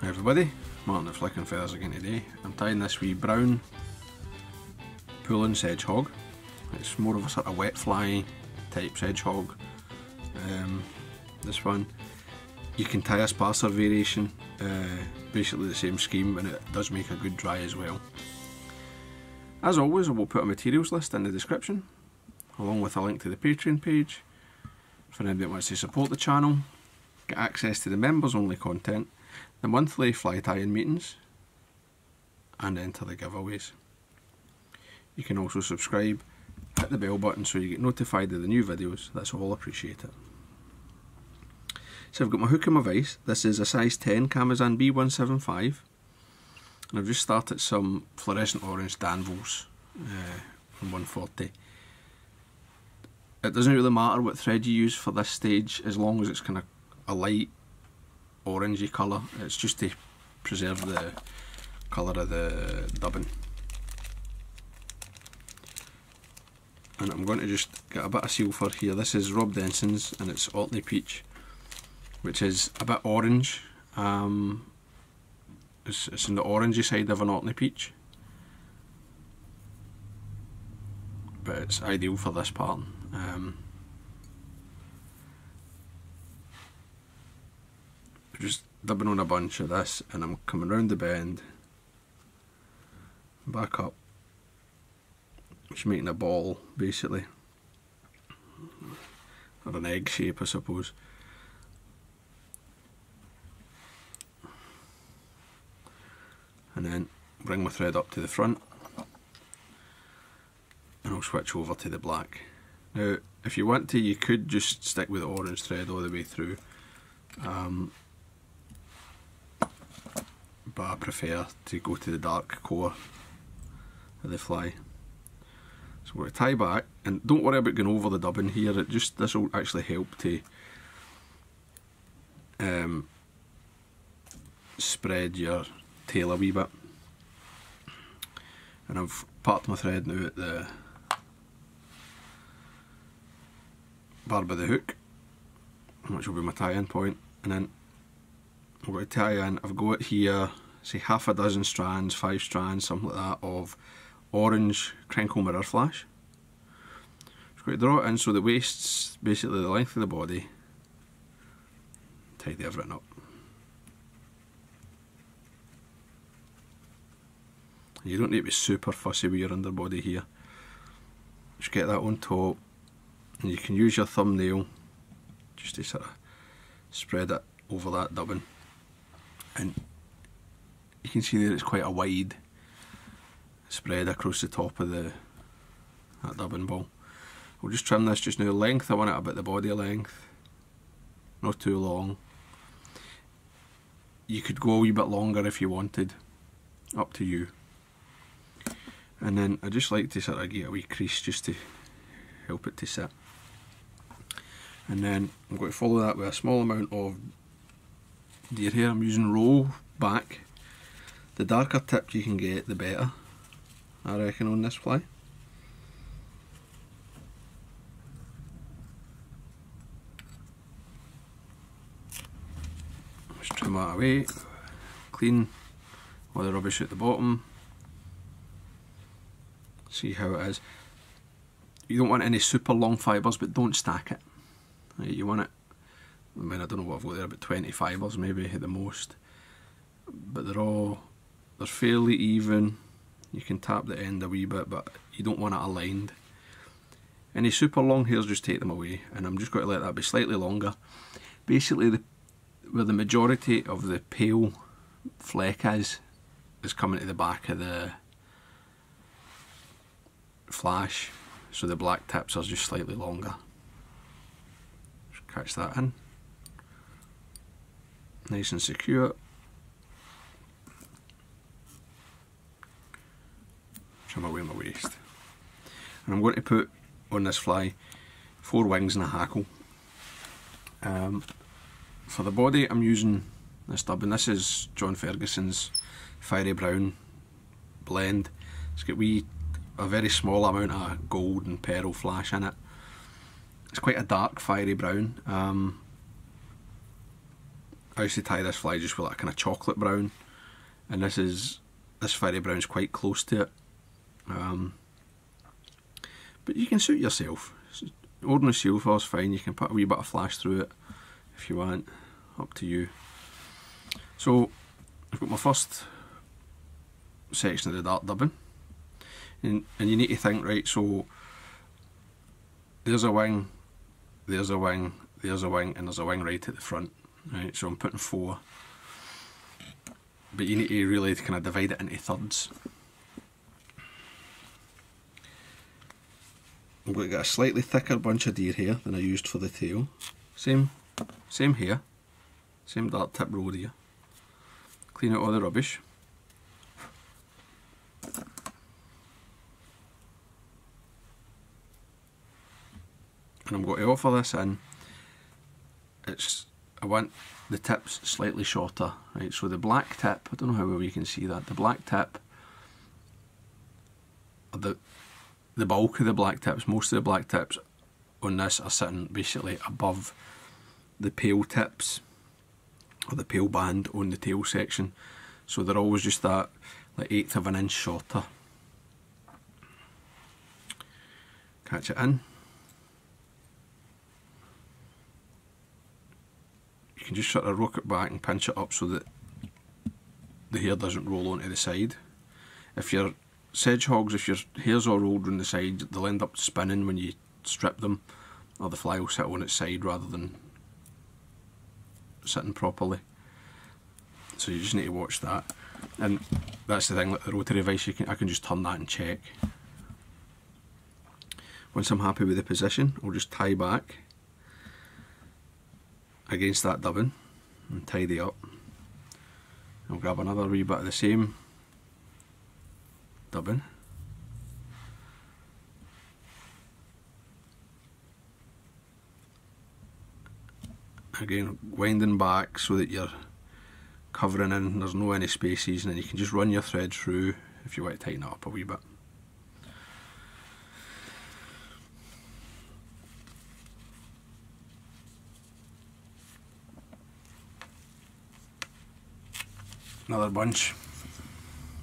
Hi everybody, Martyn at Flicking Feathers again today. I'm tying this wee brown Poulan hedgehog. It's more of a sort of wet fly type hedgehog. Um, this one, you can tie a sparser variation, uh, basically the same scheme and it does make a good dry as well. As always I will put a materials list in the description along with a link to the Patreon page for anybody that wants to support the channel, get access to the members only content the monthly fly tying meetings and enter the giveaways. You can also subscribe, hit the bell button so you get notified of the new videos, that's all appreciated. So I've got my hook and my vise, this is a size 10 Kamasan B175 and I've just started some fluorescent orange Danville's uh, from 140. It doesn't really matter what thread you use for this stage as long as it's kind of a light orangey colour. It's just to preserve the colour of the dubbing. And I'm going to just get a bit of seal fur here. This is Rob Denson's and it's Orkney Peach, which is a bit orange. Um, it's, it's in the orangey side of an Orkney Peach. But it's ideal for this pattern. Um, just dubbing on a bunch of this and I'm coming round the bend. Back up. Just making a ball basically. Or an egg shape I suppose. And then bring my thread up to the front. And I'll switch over to the black. Now if you want to you could just stick with the orange thread all the way through. Um, but I prefer to go to the dark core of the fly. So we're going to tie back, and don't worry about going over the dubbing here, it just this will actually help to um, spread your tail a wee bit. And I've parked my thread now at the barb of the hook, which will be my tie-in point, and then I'm going to tie in, I've got here say half a dozen strands, five strands, something like that, of orange crinkle mirror flash. Just going to draw it in so the waste's basically the length of the body. Tidy everything up. You don't need to be super fussy with your underbody here. Just get that on top and you can use your thumbnail just to sort of spread it over that dubbing and you can see there it's quite a wide spread across the top of the that dubbing ball. We'll just trim this just now. Length I want it about the body length, not too long. You could go a wee bit longer if you wanted, up to you. And then I just like to sort of get a wee crease just to help it to sit. And then I'm going to follow that with a small amount of deer hair. I'm using roe buck the darker tip you can get, the better, I reckon, on this fly. Just trim that away, clean all the rubbish at the bottom. See how it is. You don't want any super long fibres, but don't stack it. You want it, I mean, I don't know what I've got there, about 20 fibres maybe at the most. But they're all they're fairly even. You can tap the end a wee bit, but you don't want it aligned. Any super long hairs, just take them away. And I'm just going to let that be slightly longer. Basically, the, where the majority of the pale fleck is, is coming to the back of the flash. So the black tips are just slightly longer. Just catch that in. Nice and secure. Trim away my waste. And I'm going to put on this fly four wings and a hackle. Um, for the body I'm using this dubbing. This is John Ferguson's Fiery Brown blend. It's got wee, a very small amount of gold and pearl flash in it. It's quite a dark fiery brown. Um, I used to tie this fly just with like a kind of chocolate brown and this is this fiery brown's quite close to it um, but you can suit yourself. Ordinary is fine. You can put a wee bit of flash through it if you want. Up to you. So I've got my first section of the dart dubbing. And, and you need to think right so there's a wing there's a wing there's a wing and there's a wing right at the front right? So I'm putting four. But you need to really kind of divide it into thirds I'm going to get a slightly thicker bunch of deer here than I used for the tail. Same same here. Same dark tip road here. Clean out all the rubbish. And I'm going to offer this in. It's I want the tips slightly shorter right? So the black tip I don't know how well you can see that the black tip the the bulk of the black tips most of the black tips on this are sitting basically above the pale tips or the pale band on the tail section. So they're always just that like eighth of an inch shorter. Catch it in. You can just sort of rock it back and pinch it up so that the hair doesn't roll onto the side. If your sedge hogs, if your hair's are rolled on the side, they'll end up spinning when you strip them, or the fly will sit on its side rather than sitting properly. So you just need to watch that. And that's the thing, like the rotary you can, I can just turn that and check. Once I'm happy with the position, I'll just tie back against that dubbing and tidy up. I'll grab another wee bit of the same dubbing. Again, winding back so that you're covering in, there's no any spaces, and then you can just run your thread through if you want to tighten it up a wee bit. another bunch.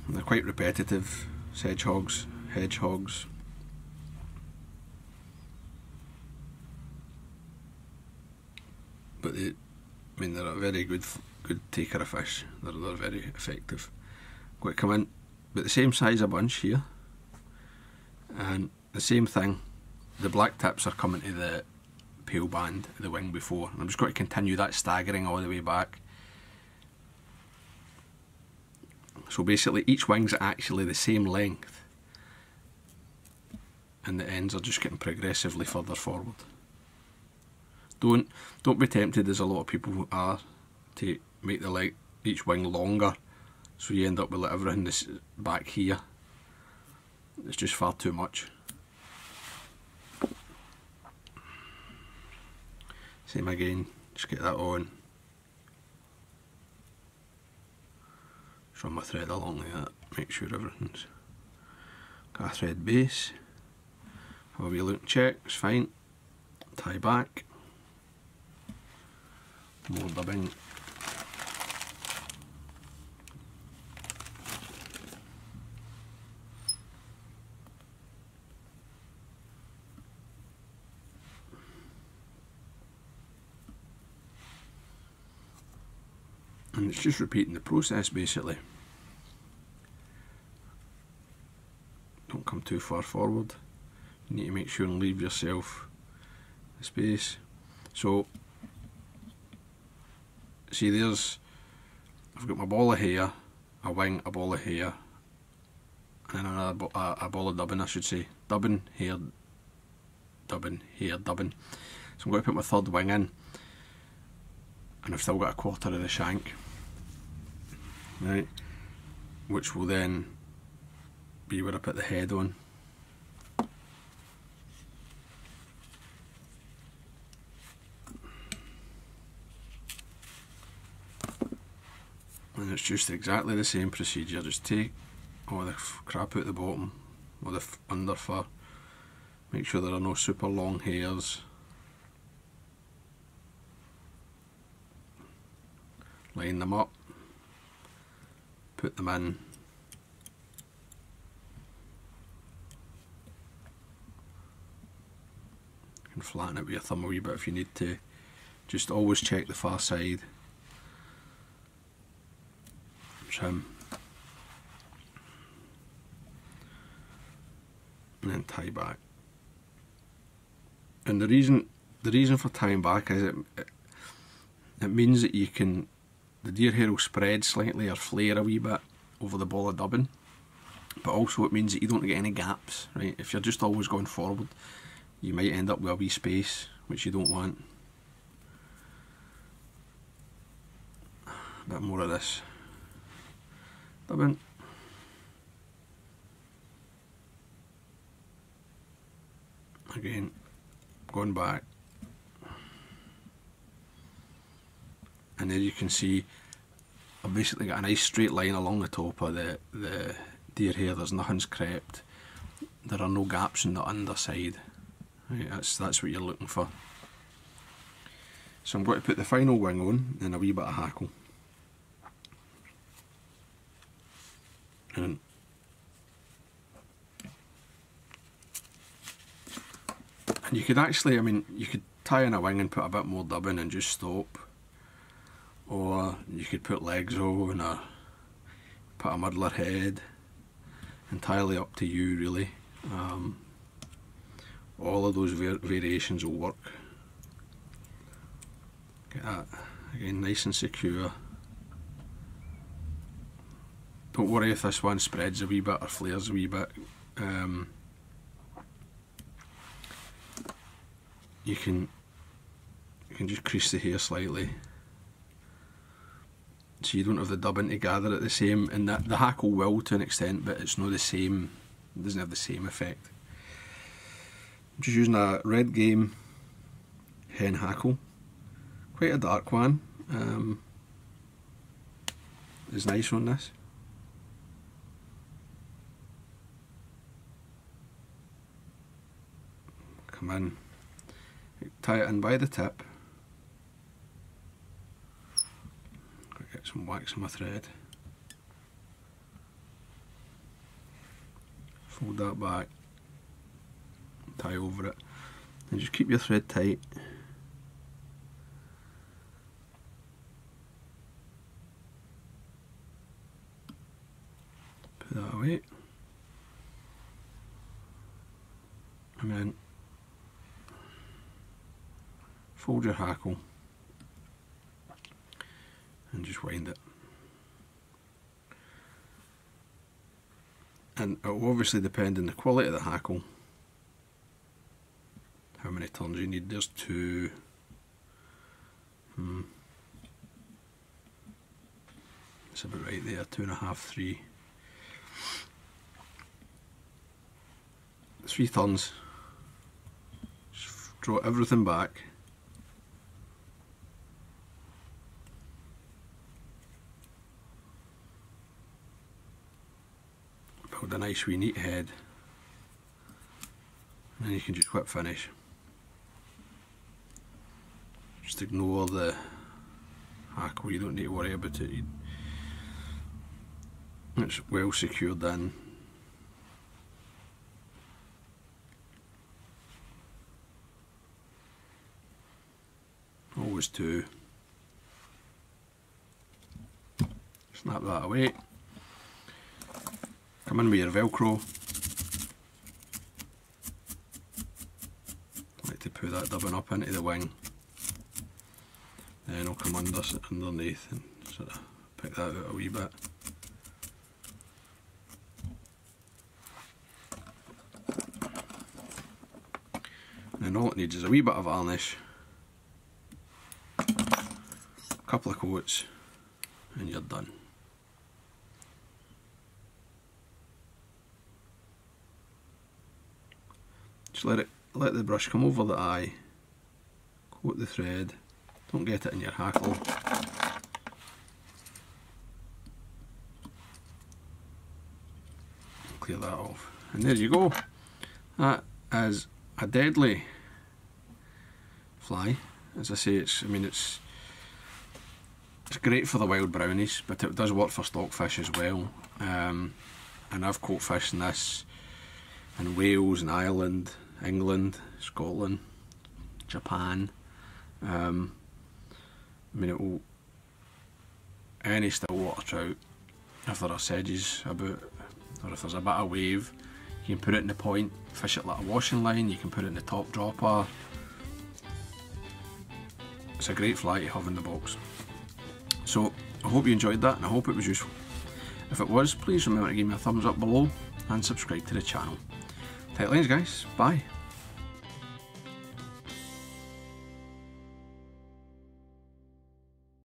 They're quite repetitive. Hedgehogs, hedgehogs. But they, I mean, they're a very good, good taker of fish. They're, they're very effective. Got to come in, but the same size a bunch here, and the same thing. The black tips are coming to the pale band the wing before. I'm just going to continue that staggering all the way back So basically each wing's actually the same length and the ends are just getting progressively further forward. Don't don't be tempted as a lot of people are to make the leg each wing longer so you end up with like everything this back here. It's just far too much. Same again, just get that on. Run my thread along like that, make sure everything's got a thread base. Have a wee look check, it's fine. Tie back. More dubbing. It's just repeating the process basically. Don't come too far forward. You need to make sure and leave yourself the space. So, see there's, I've got my ball of hair, a wing, a ball of hair, and another a, a ball of dubbing I should say. Dubbing, hair, dubbing, hair, dubbing. So I'm going to put my third wing in and I've still got a quarter of the shank right which will then be where I put the head on. And it's just exactly the same procedure just take all the crap out the bottom or the under fur make sure there are no super long hairs. Line them up, put them in. You can flatten it with your thumb a wee bit if you need to. Just always check the far side. Trim. And then tie back. And the reason the reason for tying back is it, it, it means that you can the deer hair will spread slightly or flare a wee bit over the ball of dubbing but also it means that you don't get any gaps right? If you're just always going forward you might end up with a wee space which you don't want. A bit more of this. Dubbing. Again going back and there you can see I've basically got a nice straight line along the top of the, the deer here, there's nothing's crept, there are no gaps in the underside, right, that's, that's what you're looking for. So I'm going to put the final wing on and a wee bit of hackle. And and you could actually, I mean, you could tie in a wing and put a bit more dubbing and just stop or you could put legs on or put a muddler head. Entirely up to you really. Um, all of those var variations will work. Get that again nice and secure. Don't worry if this one spreads a wee bit or flares a wee bit. Um, you can you can just crease the hair slightly so you don't have the dubbing together at the same and that the hackle will to an extent but it's not the same it doesn't have the same effect. I'm just using a red game hen hackle. Quite a dark one. Um, is nice on this. Come in. Tie it in by the tip some wax on my thread. Fold that back, tie over it, and just keep your thread tight. Put that away. And then fold your hackle and just wind it. And it will obviously depend on the quality of the hackle, how many turns you need. There's two. Hmm. It's about right there, two and a half, three. Three turns. Just draw everything back. with a nice wee neat head and then you can just whip finish. Just ignore the hackle you don't need to worry about it. It's well secured then. Always two snap that away Come in with your velcro. Like to put that dubbing up into the wing. Then I'll come under, underneath and sort of pick that out a wee bit. And all it needs is a wee bit of varnish, a couple of coats and you're done. Just let it let the brush come over the eye, coat the thread, don't get it in your hackle. Clear that off. And there you go. That is a deadly fly. As I say, it's I mean it's it's great for the wild brownies, but it does work for stockfish as well. Um, and I've caught fish in this in Wales and Ireland, England, Scotland, Japan. Um, I mean, it will any still water trout if there are sedges about or if there's a bit of wave you can put it in the point, fish it like a washing line, you can put it in the top dropper. It's a great fly to have in the box. So I hope you enjoyed that and I hope it was useful. If it was, please remember to give me a thumbs up below and subscribe to the channel. Tight lines guys, bye.